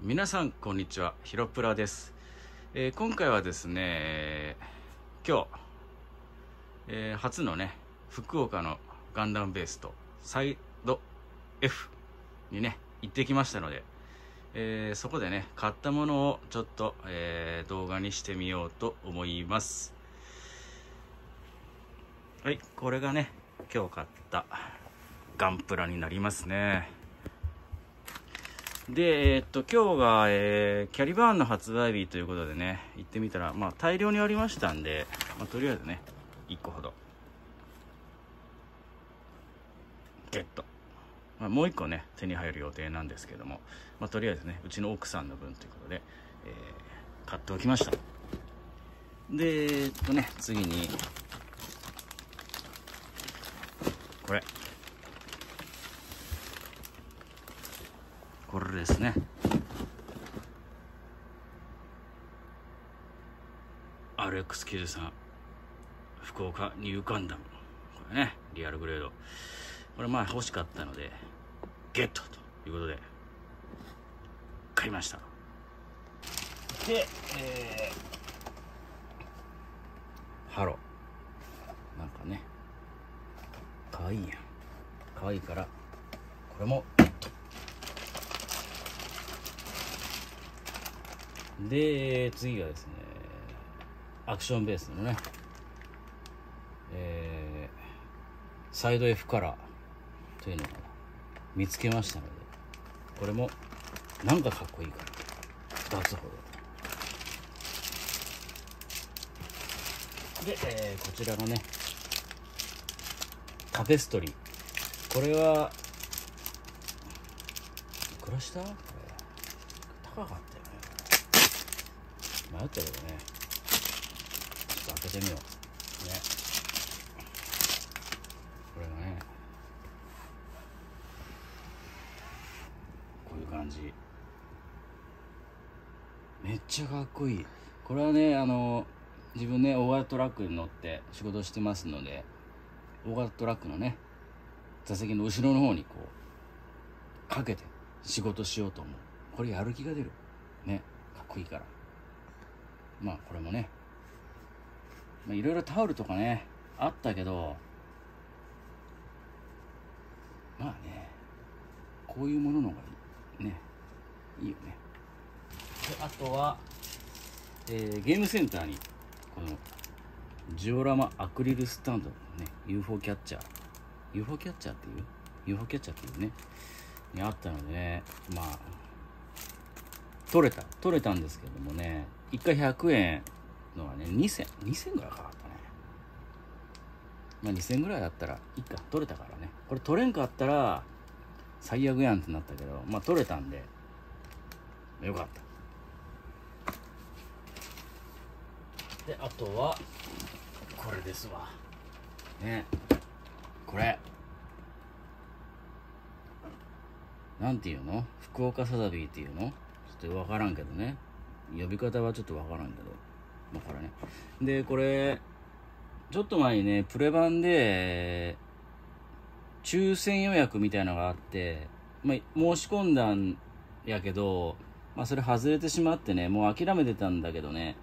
皆さんこんにちは。ヒロプラです、えー今回はですね今日、えー初のね福岡のガンダムベースとサイド F にね行ってきましたので、えーそこでね買ったものをちょっと、えー動画にしてみようと思います。はいこれがね今日買ったガンプラになりますね。で、えーっと、今日が、えーキャリバーンの発売日ということでね、行ってみたら、まあ、大量にありましたんで、まあ、とりあえずね、1個ほど。ゲット。まあ、もう1個ね、手に入る予定なんですけども、まあ、とりあえずね、うちの奥さんの分ということで、えー買っておきました。で、えっとね、次に、これ。これですね「RX93 福岡ニューガンダム」これねリアルグレード。これまあ欲しかったのでゲットということで買いました。でえー、ハロなんかねかわいいやん。かわいいからこれもゲットで次がですねアクションベースのねえーサイド F カラーというのを見つけましたのでこれもなんかかっこいいから2つほど。で、えーこちらのねタペストリー。これはいくらした？これ。高かったよ。迷ったけどね。ちょっと開けてみよう。ね。これがね。こういう感じ。めっちゃかっこいい。これはねあの自分ね大型トラックに乗って仕事してますので大型トラックのね座席の後ろの方にこうかけて仕事しようと思う。これやる気が出る。ね。かっこいいから。まあこれもね。まあいろいろタオルとかねあったけどまあねこういうものの方がいい。ね。いいよね。であとは、えーゲームセンターにこのジオラマアクリルスタンドのね UFO キャッチャー。UFO キャッチャーっていう？UFO キャッチャーっていうね。にあったのでねまあ取れた取れたんですけどもね。1回100円のはね2000 2000ぐらいかかったね。まあ2000ぐらいだったらいいか取れたからね。これ取れんかったら最悪やんってなったけどまあ取れたんでよかった。であとはこれですわ。ね。これ。なんていうの？福岡サザビーっていうの？ちょっと分からんけどね。呼び方はちょっと分からんけど。まあこれね。でこれちょっと前にねプレ版で抽選予約みたいなのがあって、まあ、申し込んだんやけど、まあ、それ外れてしまってねもう諦めてたんだけどね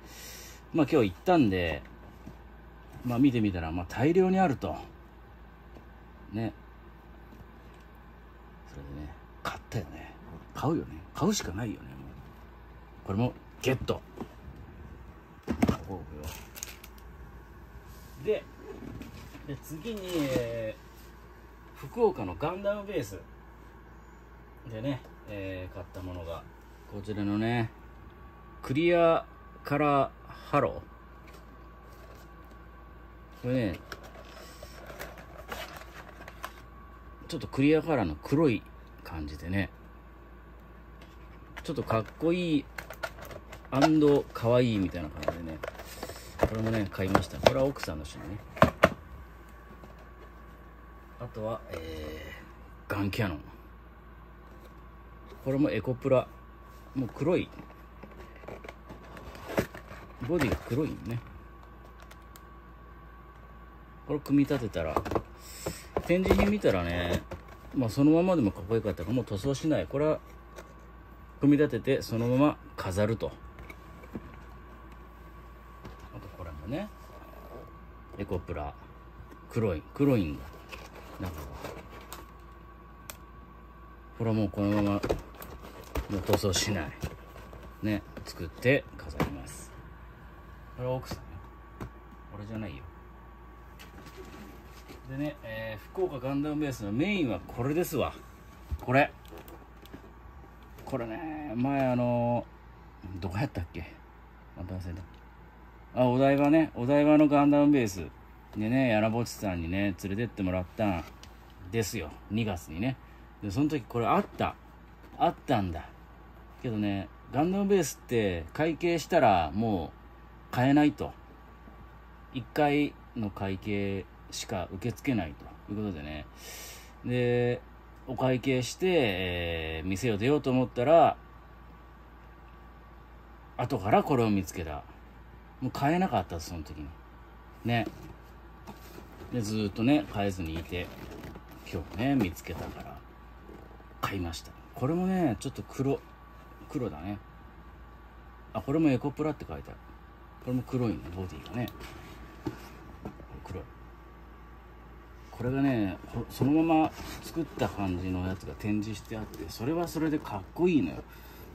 まあ今日行ったんでまあ見てみたら、まあ、大量にあると。ね。それでね買ったよね。買うよね。買うしかないよねもう。これもゲット。でで次に、えー福岡のガンダムベース。でね、えー買ったものが。こちらのねクリアカラーハロー。これねちょっとクリアカラーの黒い感じでねちょっとかっこいいかわいいみたいな感じでね。これもね買いました。これは奥さんの趣味ね。あとは、えーガンキャノン。これもエコプラ。もう黒い。ボディが黒いね。これ組み立てたら展示品見たらねまあそのままでもかっこよかったか。らもう塗装しない。これは組み立ててそのまま飾ると。ね。エコプラ。黒い黒いんだ。だかこれはもうこのままもう塗装しない。ね作って飾ります。これは奥さんよ。俺じゃないよ。でね、えー、福岡ガンダムベースのメインはこれですわ。これ。これね前あのどこやったっけ？また忘れた。あお台場ね。お台場のガンダムベース。でね柳ぼちさんにね連れてってもらったんですよ。2月にね。でその時これあった。あったんだ。けどねガンダムベースって会計したらもう買えないと。1回の会計しか受け付けないと。いうことでね。でお会計して、えー、店を出ようと思ったら後からこれを見つけた。もう買えなかったその時に。ね。でずっとね買えずにいて。今日ね見つけたから。買いました。これもねちょっと黒黒だね。あこれもエコプラって書いてある。これも黒いねボディがね。黒。いこれがねそのまま作った感じのやつが展示してあってそれはそれでかっこいいのよ。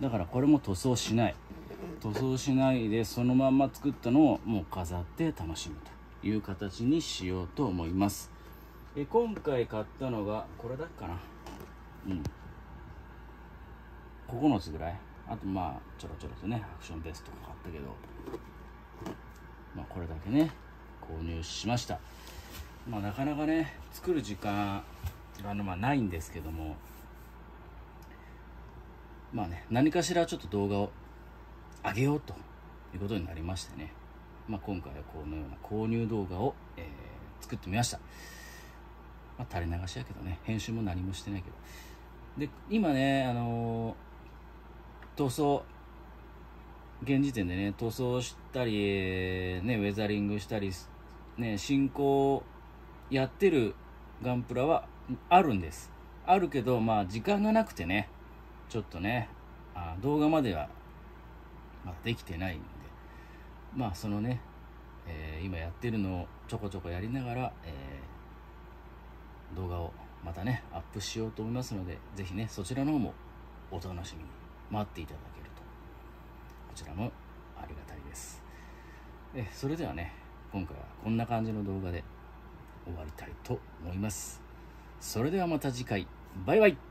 だからこれも塗装しない。塗装しないでそのまま作ったのをもう飾って楽しむという形にしようと思います。え今回買ったのがこれだっかな。うん。9つぐらい？あとまあちょろちょろとねアクションベースとか買ったけど。まあこれだけね購入しました。まあなかなかね作る時間がまあないんですけども。まあね何かしらちょっと動画を上げようということになりましてね。まあ今回はこのような購入動画を、えー、作ってみました。まあ垂れ流しやけどね。編集も何もしてないけど。で今ねあのー塗装現時点でね塗装したり、ね、ウェザリングしたり、ね、進行やってるガンプラはあるんです。あるけどまあ時間がなくてねちょっとねあ動画までは、まあ、できてないんで。まあそのね、えー、今やってるのをちょこちょこやりながら、えー、動画をまたねアップしようと思いますので是非ねそちらの方もお楽しみに待っていただけると。こちらもありがたいです。えそれではね今回はこんな感じの動画で終わりたいと思います。それではまた次回。バイバイ。